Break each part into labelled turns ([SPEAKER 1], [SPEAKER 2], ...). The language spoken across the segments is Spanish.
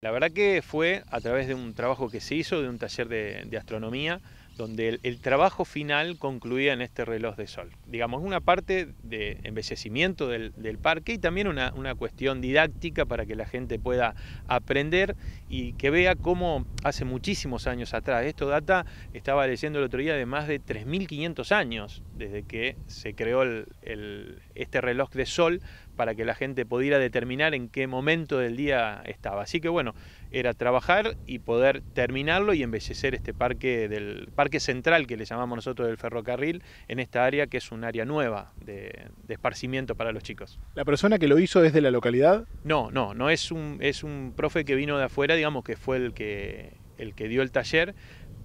[SPEAKER 1] La verdad que fue a través de un trabajo que se hizo, de un taller de, astronomía, donde el, trabajo final concluía en este reloj de sol. Digamos, una parte de embellecimiento del, parque y también una, cuestión didáctica para que la gente pueda aprender y que vea cómo hace muchísimos años atrás, esto data, estaba leyendo el otro día, de más de 3.500 años desde que se creó este reloj de sol para que la gente pudiera determinar en qué momento del día estaba. Así que bueno, era trabajar y poder terminarlo y embellecer este parque del parque central que le llamamos nosotros del ferrocarril en esta área que es un área nueva de, esparcimiento para los chicos.
[SPEAKER 2] ¿La persona que lo hizo es de la localidad?
[SPEAKER 1] No, no, no es un, es un profe que vino de afuera, digamos que fue el que, el que dio el taller,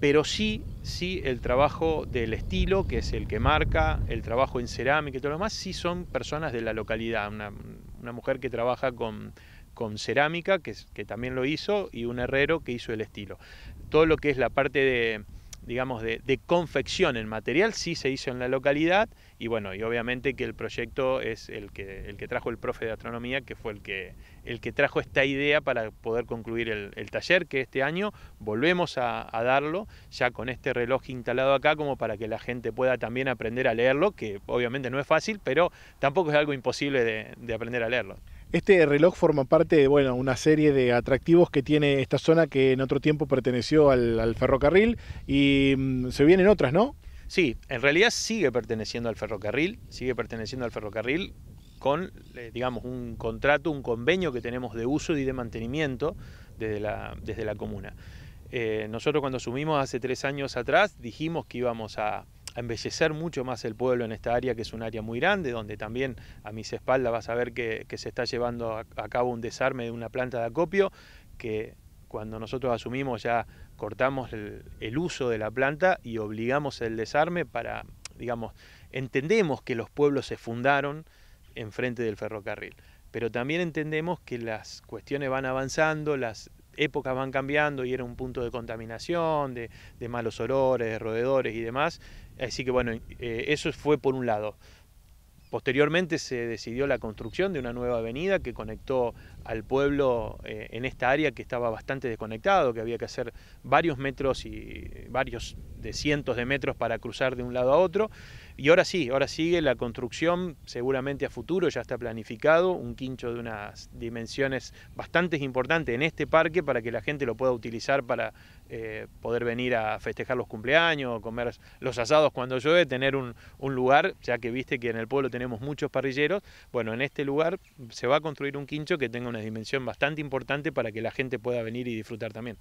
[SPEAKER 1] pero sí, sí el trabajo del estilo, que es el que marca, el trabajo en cerámica y todo lo demás, sí son personas de la localidad. Una, mujer que trabaja con, con cerámica, que también lo hizo, y un herrero que hizo el estilo. Todo lo que es la parte de, digamos, de, confección en material sí se hizo en la localidad y bueno, y obviamente que el proyecto es el que, el que trajo el profe de astronomía, que fue el que, el que trajo esta idea para poder concluir el, taller, que este año volvemos a, darlo, ya con este reloj instalado acá, como para que la gente pueda también aprender a leerlo, que obviamente no es fácil, pero tampoco es algo imposible de aprender a leerlo.
[SPEAKER 2] Este reloj forma parte de bueno, una serie de atractivos que tiene esta zona que en otro tiempo perteneció al, ferrocarril y mm, se vienen otras, ¿no?
[SPEAKER 1] Sí, en realidad sigue perteneciendo al ferrocarril, sigue perteneciendo al ferrocarril con, eh, digamos, un contrato, un convenio que tenemos de uso y de mantenimiento desde la, desde la comuna. Eh, nosotros cuando asumimos hace tres años atrás dijimos que íbamos a a embellecer mucho más el pueblo en esta área, que es un área muy grande, donde también a mis espaldas vas a ver que, se está llevando a, cabo un desarme de una planta de acopio, que cuando nosotros asumimos ya cortamos el, uso de la planta y obligamos el desarme para, digamos, entendemos que los pueblos se fundaron enfrente del ferrocarril, pero también entendemos que las cuestiones van avanzando, las épocas van cambiando y era un punto de contaminación, de, malos olores, de roedores y demás. Así que bueno, eh, eso fue por un lado. Posteriormente se decidió la construcción de una nueva avenida que conectó al pueblo eh, en esta área que estaba bastante desconectado, que había que hacer varios metros y varios de cientos de metros para cruzar de un lado a otro. Y ahora sí, ahora sigue la construcción, seguramente a futuro ya está planificado, un quincho de unas dimensiones bastante importantes en este parque para que la gente lo pueda utilizar para eh, poder venir a festejar los cumpleaños, comer los asados cuando llueve, tener un, un lugar, ya que viste que en el pueblo tenemos muchos parrilleros, bueno, en este lugar se va a construir un quincho que tenga una dimensión bastante importante para que la gente pueda venir y disfrutar también.